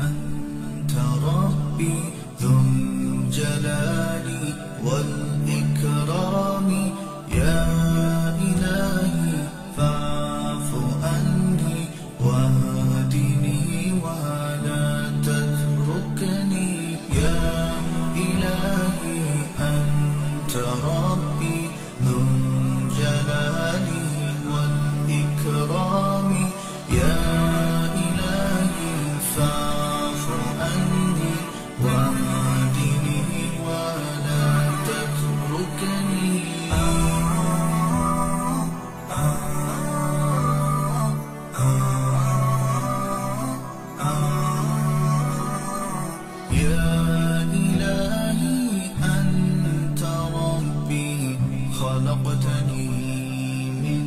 أنت ربي ذو الجلال والإكرام. يا إلهي فاعف عني واهدني ولا تتركني. يا إلهي أنت ربي يا إلهي أنت ربي خلقتني من